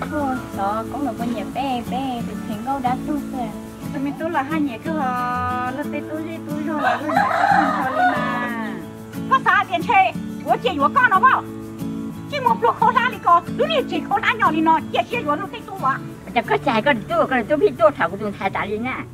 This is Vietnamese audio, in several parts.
khô đó có người con nhà bé bé thì thấy gấu đá tu kìa mình tu là hai nhà cứ họ là tê tu gì tu rồi là cứ không thôi mà có sao tiền xe của chị của con nó không chỉ một lúc khô ra đi con lúc này chị khô ra nhỏ đi nó chị xe của lúc tê tu à chẳng có chạy con tu con tu biết tu thảo của chúng ta trả đi nha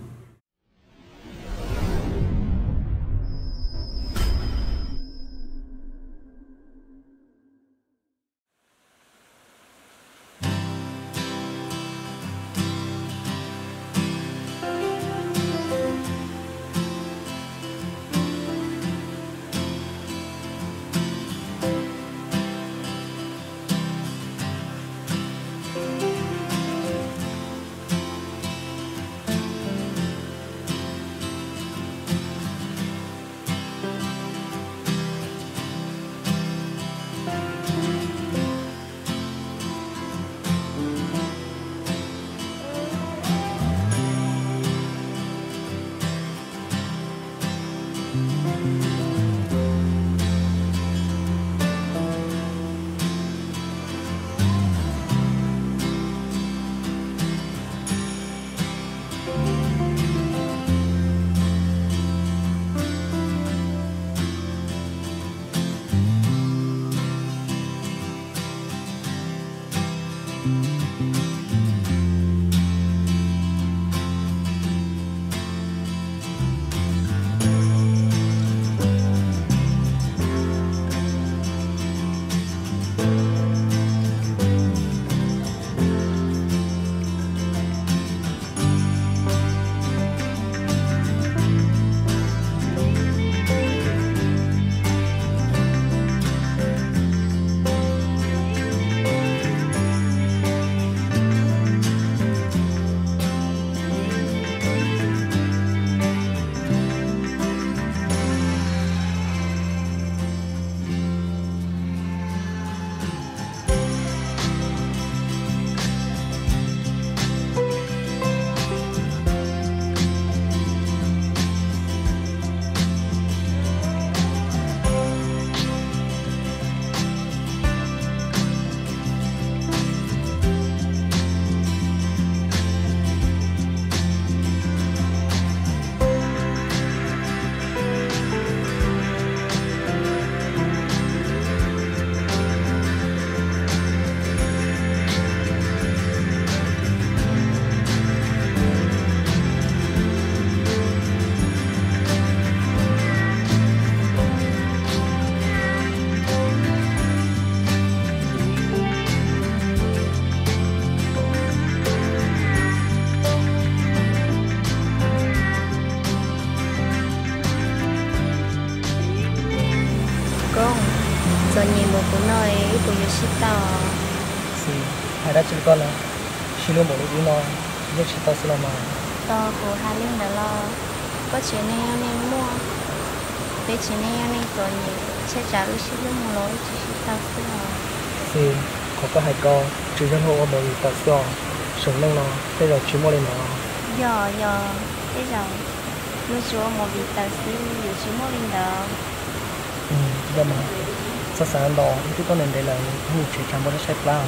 một cái nơi của tao si hai đã chịu con là xin lỗi một lúc nó chỉ tao xin mà tao của hai linh đã lo. Có chuyện này anh em mua. Bé chuyện này anh em tội nhỉ sẽ trả lúc ship lúc một lối ship tao xin lo si có có hai con trừ dân hộ một người tao cho sống năng nó thế rồi chú mua lên nó giờ giờ thế rồi lúc chúa một vị xin dù chú mua linh đó. Ừ giờ mà sao sáng đó cái con này đây là hủ chỉ chẳng bao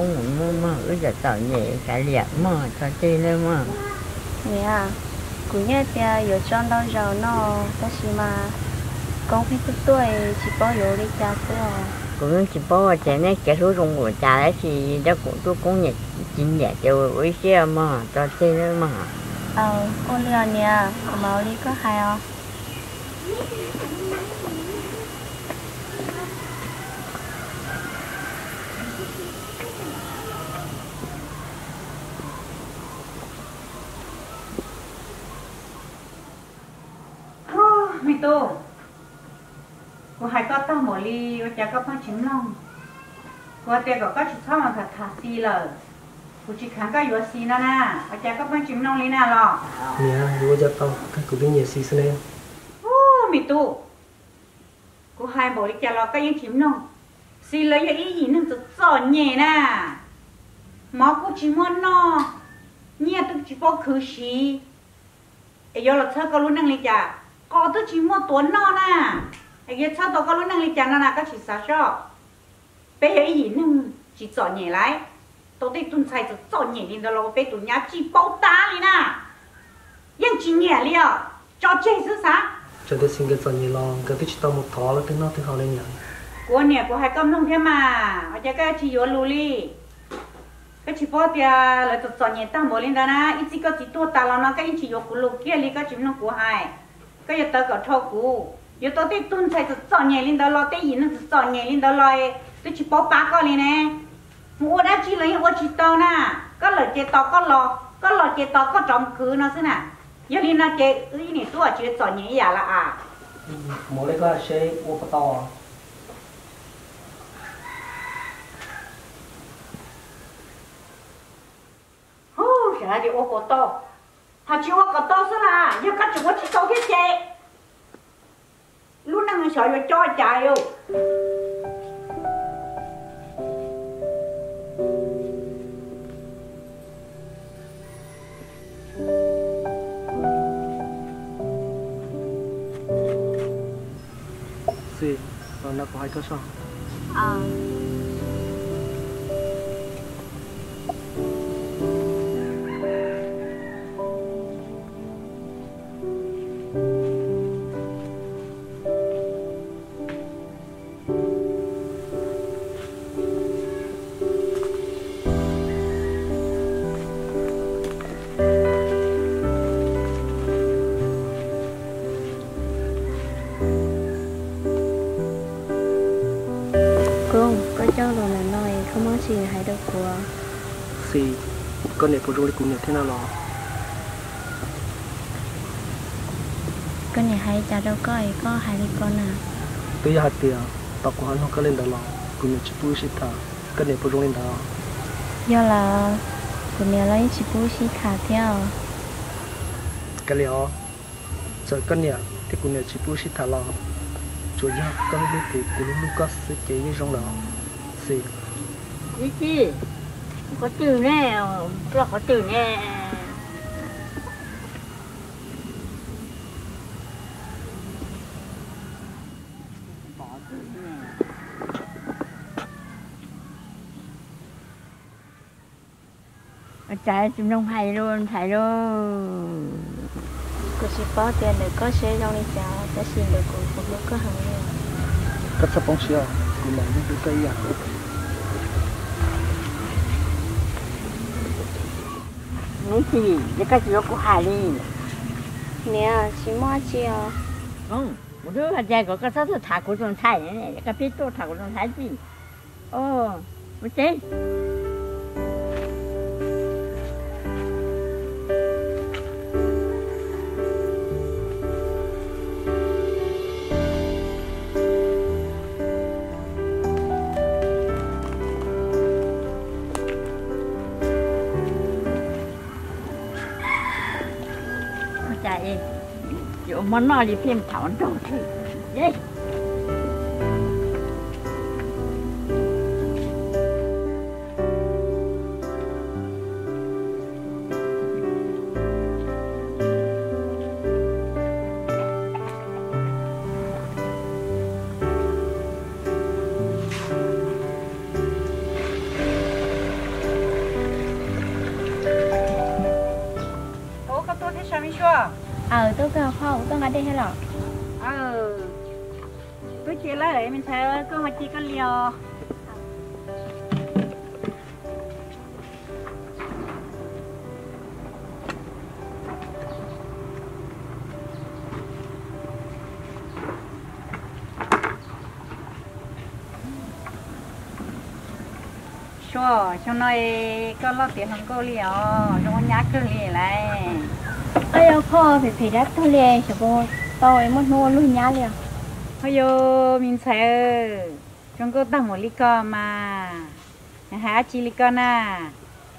con ngủ mơ mơ ước giờ tỏ nhẹ cả liệt mơ cho chi lên mơ nè à? Cú nhớ tia giờ cho đâu giờ nó ta chỉ mà con phải cứ tuổi chỉ bao giờ đi cha thôi cũng chỉ bao giờ này cái số dùng của cha ấy thì đó cũng tôi cũng nhẹ chính nhẹ cho với xe mơ cho chi lên mơ ờ con lừa nè mà đi có hay không tô cô hai có tao một ly và cha có phong chính long cô tiền có có chỉ sao mà thật thà xì lờ. Cô chỉ kháng cái yếu xì nè nè và cha có phong chính long lý nè lọ. Nè vừa giờ tao cái cụ bên nhà xí xin em ô mi tô cô hai bộ đi cha lo cái những chính long xì lờ ý gì nên tự sợ nhẹ nè mà cô chỉ muốn nó nhẹ tôi chỉ có khử xì. Ấy giờ là thơ có luôn năng lý có tôi chỉ mua tuấn nó nè ai kia sao tôi có lúc năng lý chán nè có chỉ sao cho. Bé ấy gì nưng chỉ chọn nhẹ lại tôi thấy tuần sai chỉ chọn nhẹ đi đó bé tuần nhá chỉ bao ta đi nè nhưng chỉ nhẹ li à cho chơi sự sao cho tôi xin cái phần gì lo cái tôi chỉ tao một thó là cái nó thứ họ lên nhận của nè của hai con nông thế mà ở đây cái chỉ yếu lù li cái chỉ bao tia là tôi chọn nhẹ ta mỗi lần đó nè ít chỉ có chỉ tua ta là nó cái chỉ yếu của lù kia li cái chỉ nó của hai cái giờ tao có thâu cũ giờ tao tới tuần sai chọn nhẹ lên đó lo tới gì nó chọn nhẹ lên đó lo tôi chỉ bỏ ba con lên nè mua đã chỉ lấy mua chỉ tao nè có lời chế tao có lo có lo chế tao có trọng cứ nó xí nè giờ đi nó chế ý này tôi chỉ chọn nhẹ ya là à mỗi cái có sẽ ô to hú sẽ đi ô cổ to họ chỉ ô cổ to xí nè giờ các chúng tôi chỉ tao cái chế lúc nào sợ cho cho chạy không xí rồi nó có hai cơ sở nào lo cái này hay chả đâu có ấy có hai đi con à tôi giờ hạt tiền tao của hắn không có lên đó lo cũng nhận chỉ bùi xí ta cái này rồi lên đó do là của nhà lấy chỉ bố xí thả theo cái liệu giờ cái này thì cũng nhận chỉ bùi xí ta lo chủ yếu cái lúc thì cũng lúc có sự chế như trong đó xí ý chi có từ nè cho có từ nè. Chạy chúng nông hay luôn thầy luôn. Cô chỉ bỏ tiền để có xe trong đi chào ta xin được cô cũng có hàng cái sắp bóng xíu cũng là những cái cây à nghĩ gì để cái gì cũng hài đi nè chỉ mua chiều ừ một đứa là chạy có cái sao thả của chúng thầy này cái biết tôi thả của chúng thầy gì ồ một chế chạy chỗ món nói gì phim thảo đồ thì đấy liều cho cho nó có lo tiền không có liều trong nhà cứ liều lại. Ơi ông kho phải phải đắt thôi liền chỉ có tôi muốn mua luôn nhá liền ôi yo mình sẽ chúng có tặng một ly cà mà. Hả chi ly cà nè.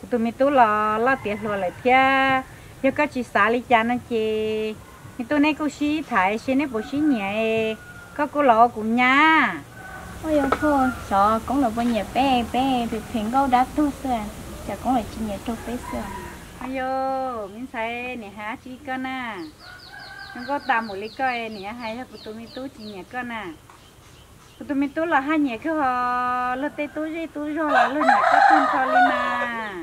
Tụi mình tú lo lo tiền lo lại thia. Yo có chỉ xả ly chả nó chị mình tôi này cô xí thải xí này bộ xí nhẹ. Có cô lo cũng nhá. Ôi ông kho sợ cũng là bao nhiêu bé bé. Thì phiền câu đắt thôi xưa. Chả cũng là chỉ nhẹ thôi bé xưa. Ayo mình sai nè hả chi cơ nè. Chúng có tạm một ly coi nè hay là tụi mình tú chỉ nhẹ nè. của tụi mình tú là hai nhẹ cứ họ lơ tê tú gì tú rồi là lơ nhẹ có tin cho lên mà.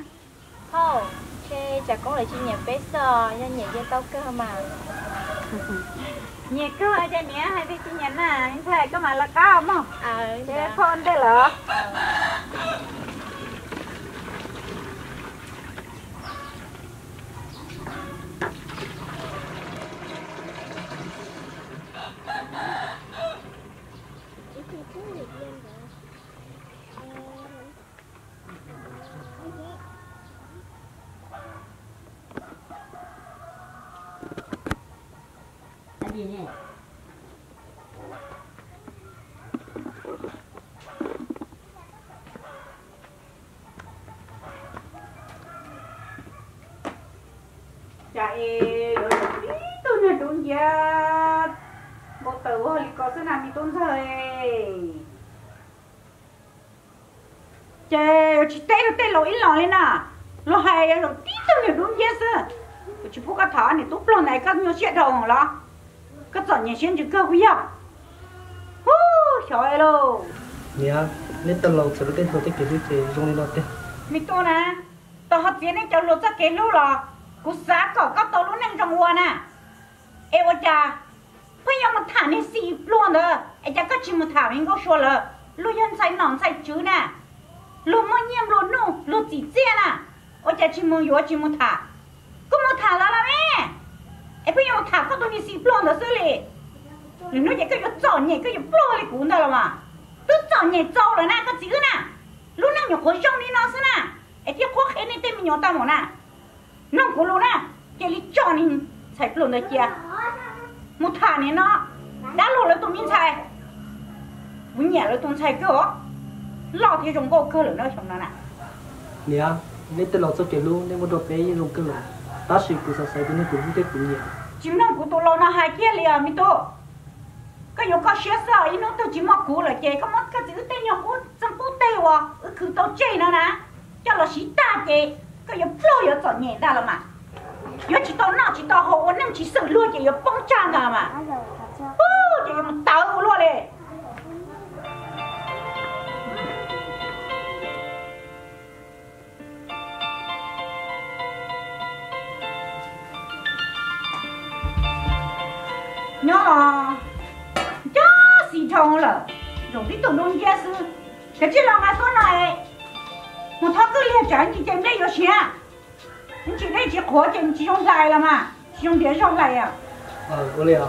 Không thế chả cũng là chỉ nhẹ bé xưa nha nhẹ cho tao cơ mà. Nhẹ cứ ở trên nè hay đi chỉ nhẹ nè mình thấy có mà là cao không? Ờ thế con đây là cái gì nhỉ chạy rồi tôi nhà đúng giờ một tờ hồi có nào bị tôn thời chạy chỉ tay nó tay lỗi lỗi lên à. Lo hay rồi tí tôi nhà đúng giờ sự chỉ phụ cái thả này, tốt lo này, các nhau chuyện đầu lo? Nhà xin chỉ cơ quý ạ hú trời đâu nè nên tao lâu sẽ sợ tên tích cái kiểu gì dùng lên nó tên mình tôi nè tao học viên nên cháu lột ra cái lú lò cú giá cỏ các tao lũ nâng trong hoa nè ê vợ cha bây giờ mà thả nên xì luôn đó ê cha các chị mà thả mình có số là lũ nhân sai nón sai chứ nè lũ mà nhiễm lũ nụ lũ chỉ chia nè ô cha chị mà yếu chị mà thả có mà thả là là mẹ ê bây giờ mà thả các tao nên xì luôn đó xử lý lú nó vậy cái cái chọn nhẹ cái cái luôn đi cũng được mà. Tôi chọn nhẹ chọn rồi nè các chị nè lúc nào nhổ khối trong đi nó xí nè ấy tiếc khó khăn nên tên mình nhổ tao một nè nó của lúc nè cái lý cho nên chạy luôn đấy kia một thả này nó. Đã nó luôn luôn ta cái cũng cũng nó nó có xé sợ ý nó tôi chỉ mặc cũ là chơi có mất cái chữ tên nhau cũ trong cũ tên wa cứ tao chơi nó nè. Cho là xí ta chơi cái yếu flow yếu chọn nhẹ ra là mà. Yếu chỉ tao nào chỉ tao hồ nên chỉ sợ luôn chỉ yếu bông trang ra mà. Chỉ yếu một tao luôn đấy nhỏ chó xì chồng là rồi đi tụi nó gia sư. Cái chỉ là ngay số này một thằng cứ liên trả chỉ trên đây có xe nhưng chỉ đây chỉ khó trên chỉ trong dài là mà chỉ trong địa trong dài à ờ có liền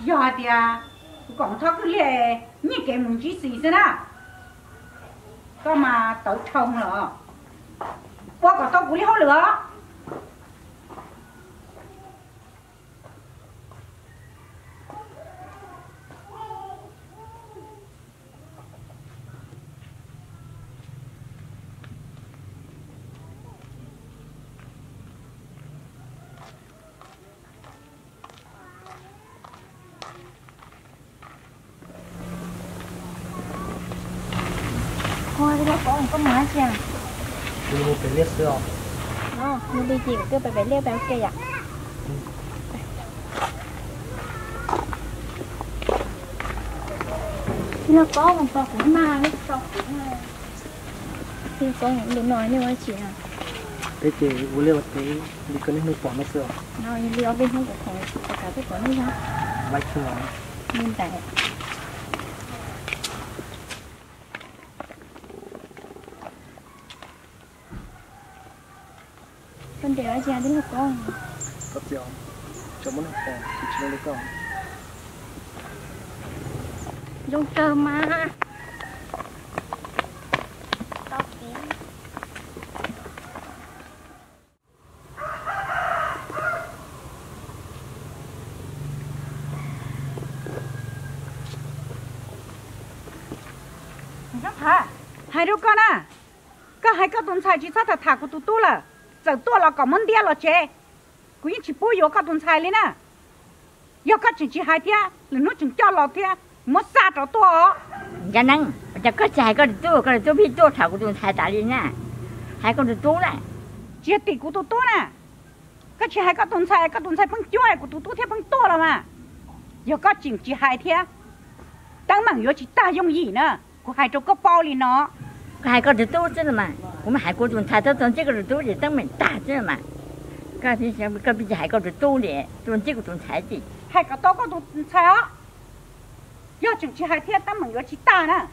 giờ thì à còn thằng cứ liên như cái muốn chỉ xì thế nào có mà tự chồng rồi qua còn tao cũng đi hao lửa. Thôi đi có ông có má chàng đi một cái liệt sữa Ờ, mình đi gì cứ phải phải leo béo kia à nó có một con cũng ma nó con cũng ma thì có những đứa nói như vậy chị à thế chị vô liệu thế đi cái nước bỏ nó sữa nó liều bên không có khỏi cả cái của nó ra bạch sữa nên tại để ở nhà đến một con cấp gió cho muốn học còn thì chỉ nó con dùng chờ mà. Hai đứa con à có hai cái tuần sai chỉ sao thà của tụi tôi là giờ tôi là có món đĩa là chế cũng chỉ bố yo cái tuần sai lên nè yo cái chỉ chỉ hai tia là nó chừng cho lọ tia mất xa cho tôi cho nên cho có chạy có được tu có được tu biết tu thảo của tôi thay đại đi nha hai con được tu này chỉ tỷ của tôi nè cái chỉ hai cái tuần sai cái tuần sai bằng chuối của tụi tôi theo bằng to là mà yo cái chỉ chỉ hai tia đang mang yo chỉ ta dùng gì nữa của hai chỗ có bao li nó hai con được tu chứ mà cũng mà hai con tôi thay tôi tôi chỉ có được tu thì tăng mình ta chứ mà cái thì sao cái bây giờ hai con được tu thì tôi chỉ có tôi thay gì hai cái to có tụi sai á yo chỉ chỉ hai tia đang mang yo chỉ ta nè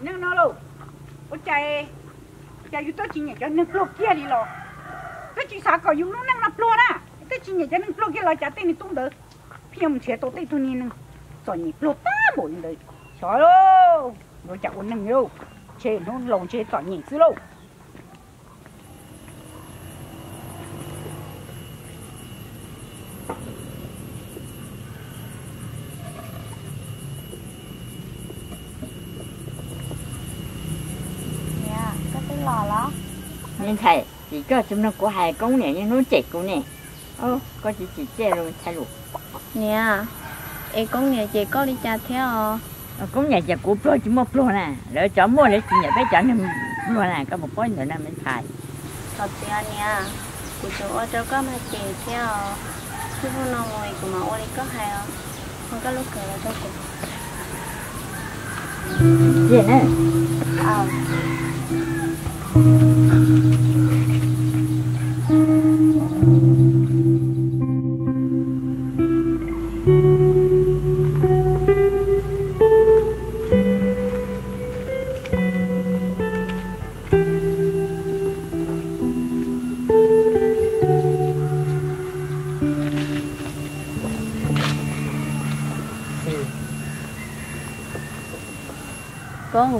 nâng nó luôn ôi chạy chạy tôi chỉ nhảy cho nâng lô kia đi lo tôi chỉ sao có dùng nó nâng nắp lô nè tôi chỉ nhảy cho nâng lô kia lo chả tên tung được phim chế tôi tên tôi nâng rồi nhảy lô ta bộ đấy trời ơi! Nó chả uống nâng đâu chế nó lồng chế tỏi nhảy xứ lâu có nên thầy chỉ có chúng nó của hai con này nhưng nó chết của này ô có chỉ chỉ chết luôn thay luôn nè em con nhà chị có đi cha theo cũng nhà giờ của pro chỉ một pro nè. Lỡ chọn mua để chị nhà bé chọn nên pro nè có một cái nữa nè mình xài. Thật thì anh nè của chỗ ở chỗ có mà chị theo. Chứ không nào ngồi của mà ô đi có hay không? Không có lúc cười là cho chị gì nữa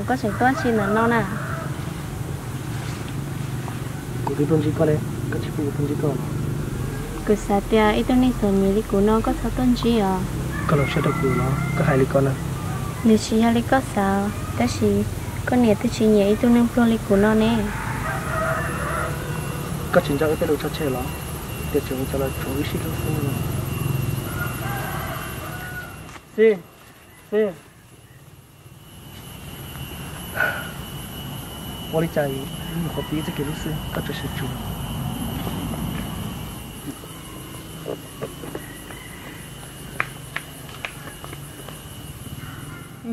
có sảnh tốt xin là non à. Cụ đi phong chỉ có đấy có chỉ phụ phong chỉ có cứ sao tia ít tuần này tuần nhiều đi cụ nó có sao tuần chỉ à? Có lộc sẽ được cụ nó có hai lý con à? Nếu chỉ hai lý có sao? Đó chỉ con nhẹ thì chỉ nhẹ ít tuần năm pro lý cụ nó nè. Có chính chắc cái đồ cho chơi lắm. Để chúng cho là chúng xí luôn xí xí wale chai ni kopi ze keluse kato shichu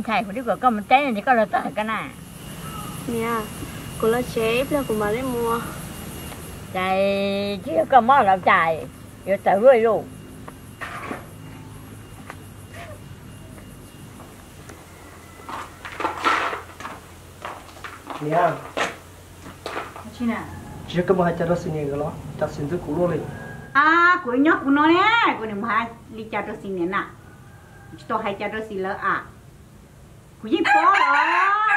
thầy của đứa cửa con mình té này thì có lời tờ cái nè nha cô là chế là của mà lấy mua. Chạy chứ có mò làm chạy giờ tự rồi luôn. Nha chi nè chỉ có một hai chả đó xin nghề lo chả xin thứ cũ luôn à của nhóc của nó nè. Của nó hai đi chả đó xin nghề nè. Chỉ to hai chả đó xin rồi à. Của những bó rồi,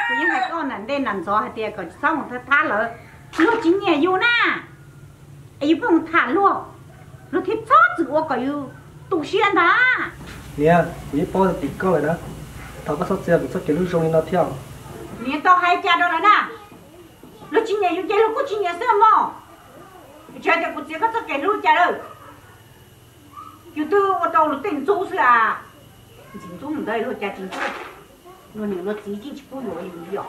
của những hai con nằm đây nằm gió hai tia còn sao mà thà lỡ. Nó chính nghề yêu nè. Ấy không thả luôn nó thiết chót chữ ô cái yêu tụ xuyên đó. Nè của những bó thì có rồi đó. Tao có sót xe cũng sót cái lúc rong nó theo. Nè to hai chả đó rồi nè lo chín nhà yêu chơi lo cút chín nhà sớm mò. Chơi chơi cũng chỉ có tất cả luôn chơi rồi chú tư, ô tô lo tiền chú sửa à. Chính chú mình đây lo chơi chính chú lo nhiều lo chỉ chính chú lo nhiều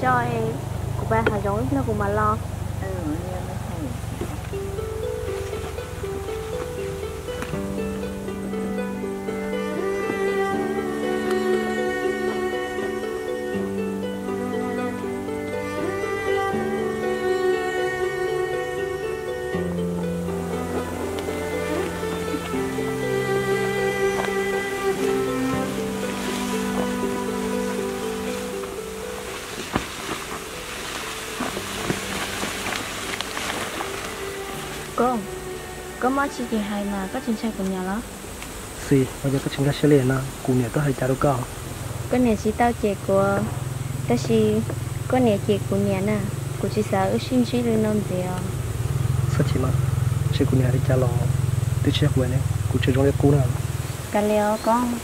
cho em. Phải soi của ba hà rối nó cũng mà lo. Có món chi gì hay mà có chính sách của nhà đó xì bây giờ có chúng ta sẽ liền na cụ nè tôi hay trả đâu có. Nhà chỉ tao chị của ta chỉ có nhà chị của nhà nè của chị sợ xin chỉ được năm gì à. Sao chỉ mà sẽ cụ nè đi trả lo. Tôi chưa quên đấy cụ chưa trong cái cú nào. Cả liều con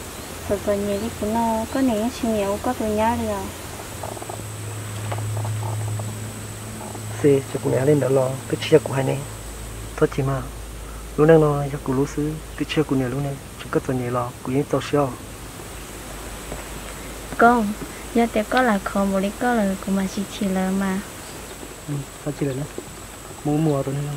rồi còn nhà đi của nó có nhà xin nhiều có tôi nhớ được xì cho cụ nè lên đó lo. Tôi chưa cụ hay này. Sao chỉ mà lúc này nó cho cụ lú xứ tôi chưa cụ nè lúc này chúng có tuần nhẹ lo cụ yên tao xíu con giờ té có là khó một lý có là của mà chỉ chỉ là mà. Ừ chỉ là nó mua mua rồi nên nó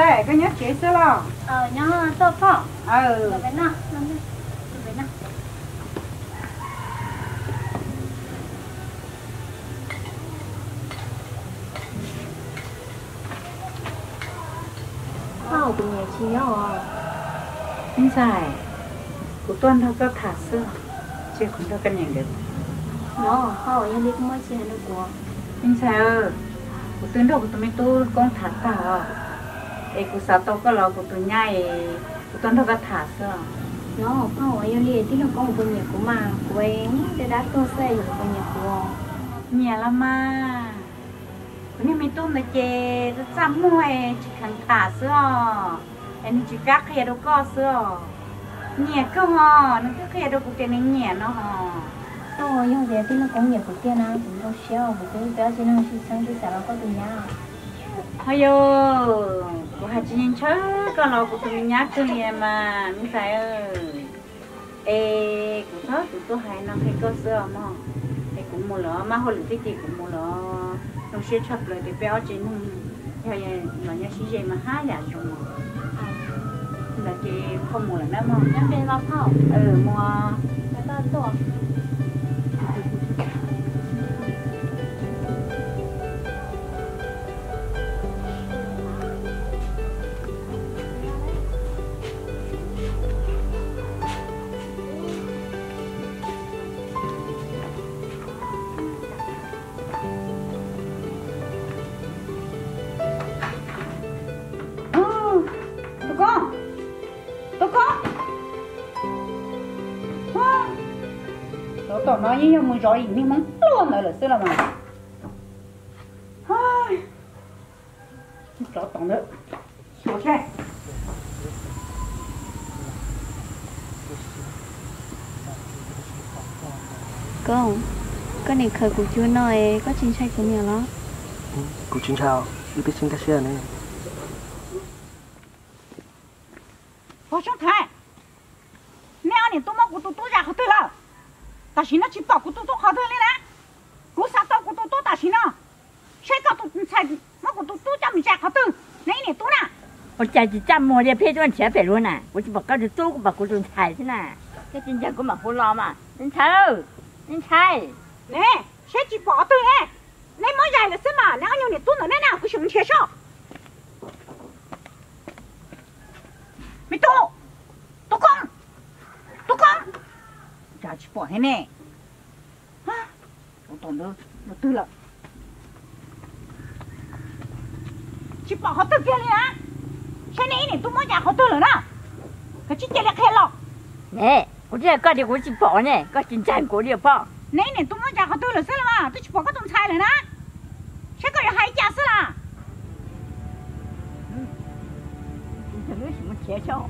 xe cái nhất chế xe lo? Ờ nhá to phỏ. Ừ. Ờ bên nào? Bên nào? Sao cũng nhẹ chi nhau à anh dài của tuần đâu có thả xưa. Chưa cũng đâu cần nhận được. Nó họ em biết mới chia được của anh dài ơi của tuần đâu của tụi mình tôi con thả tao à えくさところことにゃいことのがตุน้องพ่อวัยเรียนที่เราก็คนอยากกูมากูเองจะดัดตัวเสียอยู่คนอยากกูเนี่ยละมาคนนี้มีตุ้มนะเจจะจำมวยจิขันขาเสาะออันนี้จิกักเฮียดูก็เสาะเนี่ยก็ฮอนั่นก็เฮียดูกูเจนเนี่ยเนาะฮอโอ้ยงเดี๋ยวที่เราก็อยบกกูเจนะผมต้อเชี่ยวผมก็บื่อาชนะชีสังชีสารก็ตัวเนี้ của hai chị nhìn chớ, con nó của tụi mình nhát cơ liền mà, mình phải ơi. Ê, của thớ, tụi tôi hay nó hay có sữa mà. Hay cũng mua lỡ, mà hồi tích thì cũng mua lỡ. Nó sẽ chập lại cái béo chị nung. Hay là nó nhá xí dây mà hai là rồi mà. Là chị không mua nữa mà. nhớ bên vào thảo Ừ, mua. cái ta tổ Tao nói với nhau mới rồi mình mắng luôn rồi là xưa là mà. Ai. Tao tao nữa. Số xe. con cái này khởi của chú nói có chính sách của nhà nó cụ chính chào đi biết chính ta xe này Ôi chúng thầy. Nè anh tụi mong của tụi tôi ra khó tư là. Ta xin nó chỉ bảo của tụi tôi khó tư lên á. Của sao tao của tụi tôi ta xin nó. Sẽ có tụi thầy mong của tụi tôi cho mình ra khó tư. Này này tụi nè. 我家是这么的配段钱费luôn nè,我就把搞的做个把古种菜去呢，这真正给嘛胡闹嘛，人菜哦，人菜， Nè, sẽ chỉ bảo tôi nè. Này mới dài là xem mà, nè anh này tụi nó nè nào có sống chết sao. Mày tụ. Tụ con. Tụ con. Chả chỉ bảo thế nè. Hả? Tụi tụi nó, nó tư là. Chỉ bảo họ tư kia liền thế này này tôi mới nhà khó tôi rồi cái chuyện chơi là khéo lọc. Nè có chuyện có điều có chuyện bỏ nè có chuyện chạy có điều bỏ nè nè tôi mới nhà khó tôi rồi mà tôi chỉ bỏ cái tôm sai rồi đó. Sẽ có điều hay chả sao là. Tôi lấy gì mà chia cho.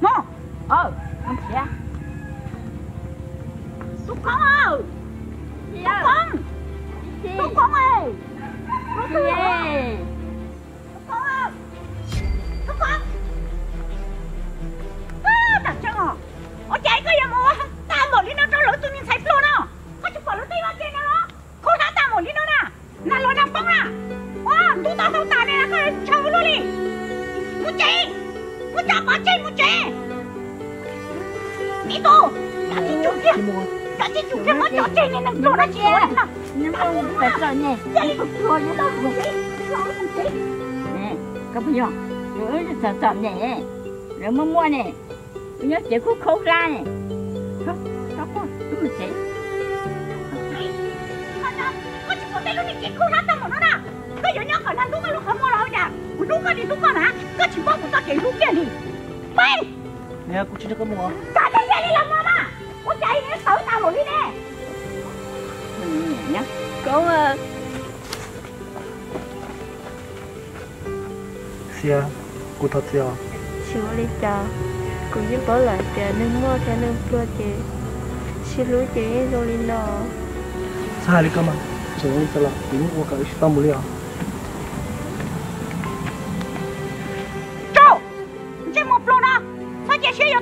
Mò ờ mà chia tôi không 못해 못해 못해 못해 니도 나도 죽여 나도 죽여면 어째 니는 돌아지 나도 못하네 이거 돌려 네 그분요 rồi sợ sợ nè. Rồi mua mua nè. Nhớ chị khúc khâu ra nè. Không không có chúng mình sẽ có chỉ có tay luôn chị khâu ra tao mà nó ra 你结果他怎么了呢？个人家好像弄个弄很么老家，我弄个的弄个哪？个情况不到给路边的，喂！你要过去那个么？干在家里了妈妈。我chạy nó sợ tao rồi đi nè ừ, nhá con à xia cô thật xia chị muốn đi chào cũng giúp bảo lại trẻ nên mua trẻ nên mua chị xin lỗi chị rồi đi nó sao đi cơ mà chị đi sao là tính của cái tao muốn liao Châu,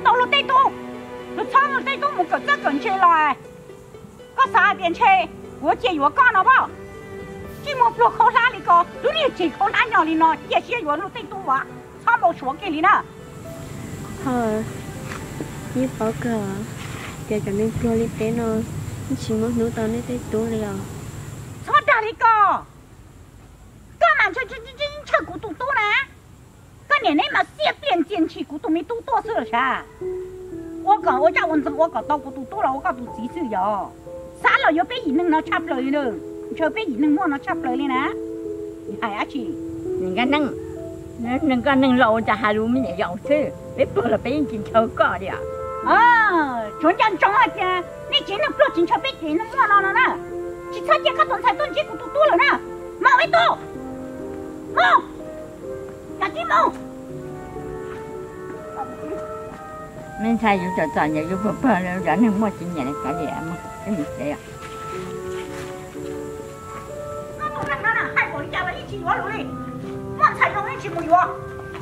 sao chị sẽ yêu tàu lô tây tu? 我唱了这都没个这准确了，个啥点去？我姐我干了吧？这么不考啥里个？如你姐考啥鸟里呢？也是原路对多啊，唱没说给你呢。Ờ, như bảo cờ, giờ cho nên pro đi tế nó, chỉ muốn nấu tao nên thấy tốt liền. Sao ra đi co? Cái mà cho cho cho cho cho cụ tụ tụ nè. Cái này này mà xếp tiền tiền chỉ cụ tụ mới tụ tụ sự sao? 我讲我家蚊子，我讲到不多多了，我讲都几岁呀？啥了要被一弄那插不来了，就被一弄摸那插不来了呢？你还要去？人家弄，那那个弄老家还路没人要吃，别不了别人进超高的。啊，中间装下去，你进了不进超被人弄摸了了呢？去参加个东菜东西不多多了呢？马尾多，摸，赶紧 mình sai vô cho tao nhà vô bơ bơ rồi rảnh nó mua chỉ nhà cả gì mà. Cái gì đấy à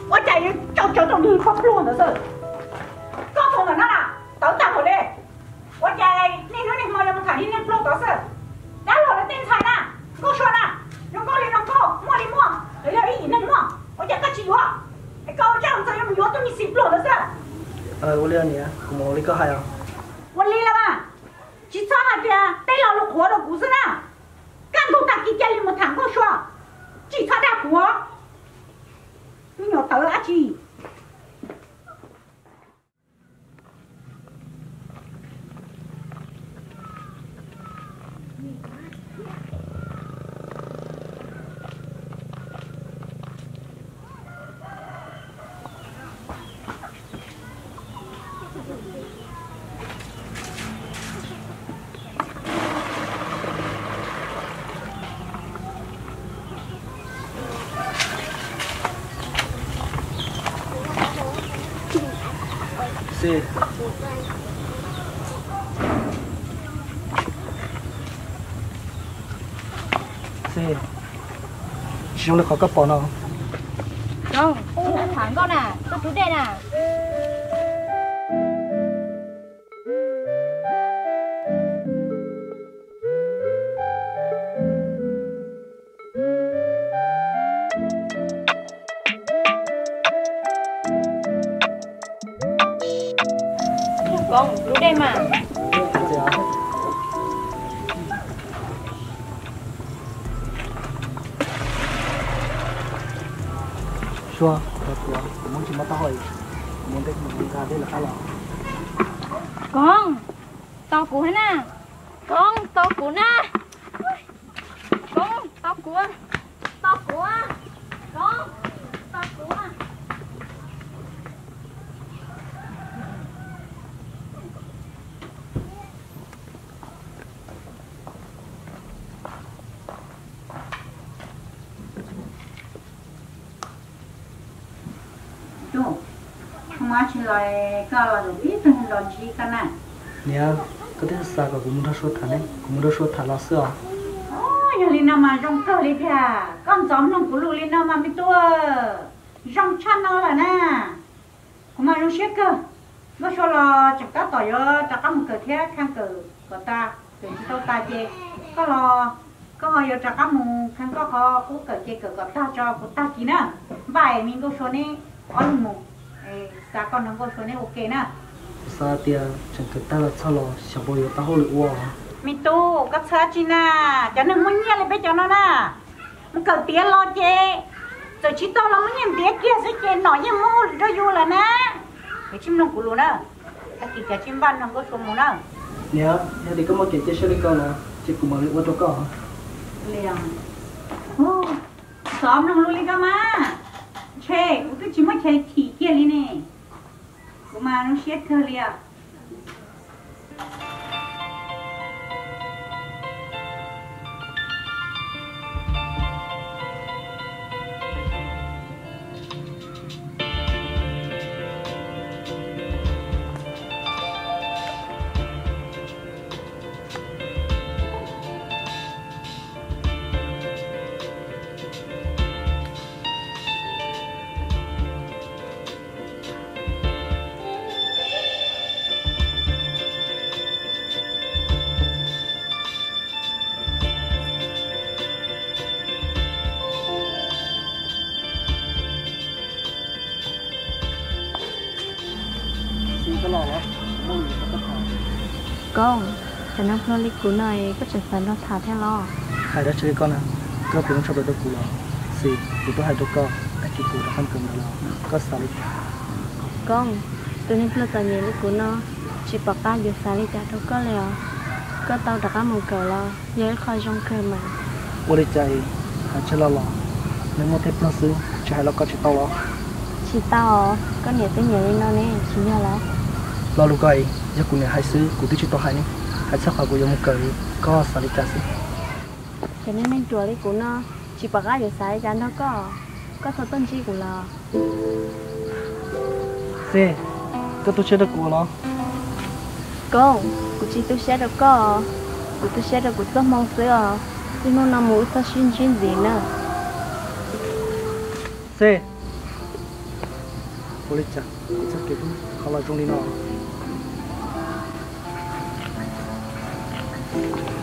Tôi chạy đến trong chỗ trong đường không? Luôn nữa rồi Có thùng ở nó là Tớ tao hồi đây Tôi chạy nên nó nên mời là một thằng đi nên luôn đó sợ. Đã lộ là tên thằng nè, Cô cho nè. Nó có lên nó có Mua đi mua. Đấy là ý nên mua Tôi chạy các chị hoa Cậu chẳng sao em mua tôi nhìn xịt đó sợ có hay à 我离了嘛，去找下去，带老了活的故事呢。干头他 C. C. Chúng nó có cấp bỏ nó không? Không thắng con à. Tôi chú đề à. Mà chỉ lại có là được biết từng lần chỉ cái này nè có thể sao cả cũng muốn số thả này cũng muốn số thả là sữa ôi giờ lên nào mà rong cơ lên kìa con gióm nó của lù lên nào mà bị tua. Rong chăn nó là nè. Cũng mà rong xếp cơ. Nó cho là chắc cá tỏi chắc cá một cờ thế khang cờ của ta từ chúng ta chê. Có lo, có họ giờ chắc cá một khang có họ cũng cờ chê cờ của ta cho của ta chỉ nè. Bài mình có số này ở một sa con nó có số này ok nè. Sao tia chẳng cần ta là sao sao bây giờ ta hỗ lực quá mi tu có sa chi na cho nên muốn nhia lại bây giờ nó nè. Muốn tiền lo chê. Rồi chỉ to là muốn tiền kia sẽ chê nói như mô rồi vô là nè. Cái chim lông của luôn nè cái kia cái chim văn nó có số mù nè. Nè nè thì có một kiện chơi chơi con nè. Chỉ qua cho con liền ô xóm nó luôn đi cơ mà. Chê cái chim mà chê thì kia đi nè của mà nó xét nó lo lịch cũ này có chẳng phải nó thả theo lo. Hai đứa chơi con nè có tiếng cho đứa cụ lò. Xì thì tôi hai đứa con cái kỳ cụ đã không cần nữa có sao đi con tôi nên lo tao nhiều lịch cũ nó. Chỉ bảo ta giờ xài đi trả đâu có leo có tao đã có một cờ lo. Nhớ khỏi trong cờ mà. Ô đi chạy. Hai chơi lò lò. Nếu mà thêm nó xứ chỉ hai lò có chỉ tao lò chỉ tao có nhiều tới nhiều lên nó nè. Chỉ nhớ là lò lúc ấy giờ cụ này hai xứ cụ tôi chỉ tao hai nè hai sắc hoa cụ dùng một cờ có sao đi trả xứ cho nên nên chùa lịch cũ nó chỉ bảo ta giờ xài đi trả đâu có có số tên chi của lo xì có tôi chơi được cụ lò con cụ chỉ tôi sẽ được có. Cụ tôi sẽ được cụ rất mong sữa nhưng nó nằm mũi sao xuyên xuyên gì nữa. Xì ô đi chạy chắc kiểu khó là trong đi nó Thank you.